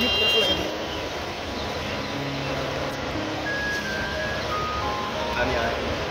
安逸。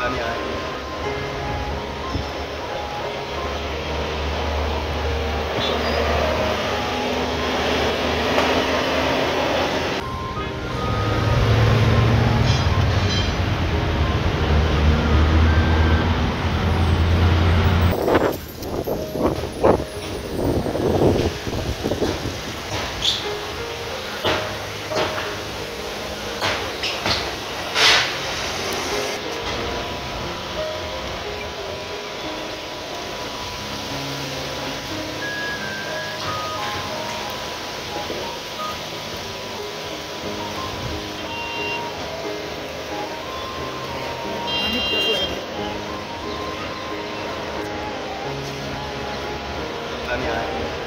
Anh ơi. धन्यवाद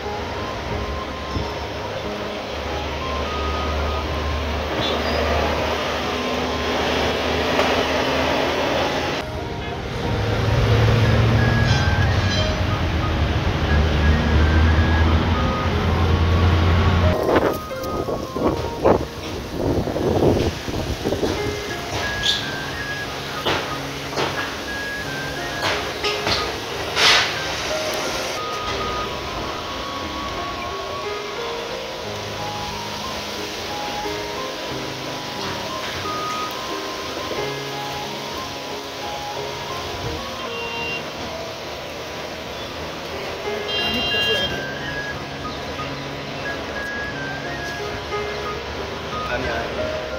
安排